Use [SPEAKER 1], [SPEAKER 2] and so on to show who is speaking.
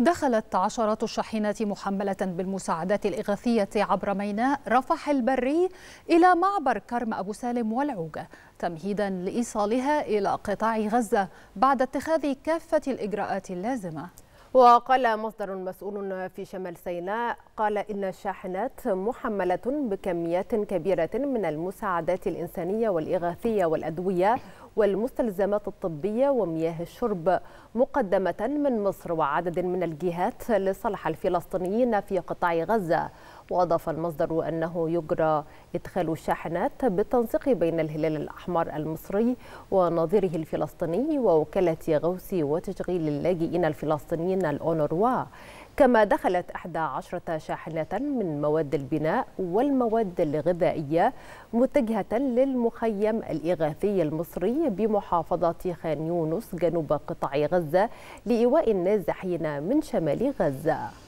[SPEAKER 1] دخلت عشرات الشاحنات محملة بالمساعدات الإغاثية عبر ميناء رفح البري إلى معبر كرم أبو سالم والعوجة تمهيدا لإيصالها إلى قطاع غزة بعد اتخاذ كافة الإجراءات اللازمة.
[SPEAKER 2] وقال مصدر مسؤول في شمال سيناء قال إن الشاحنات محملة بكميات كبيرة من المساعدات الإنسانية والإغاثية والأدوية والمستلزمات الطبية ومياه الشرب مقدمة من مصر وعدد من الجهات لصالح الفلسطينيين في قطاع غزة. وأضاف المصدر أنه يجرى إدخال الشاحنات بالتنسيق بين الهلال الأحمر المصري ونظيره الفلسطيني ووكالة غوث وتشغيل اللاجئين الفلسطينيين الأونروا. كما دخلت 11 شاحنة من مواد البناء والمواد الغذائية متجهة للمخيم الإغاثي المصري بمحافظة خان يونس جنوب قطاع غزة لإيواء النازحين من شمال غزة.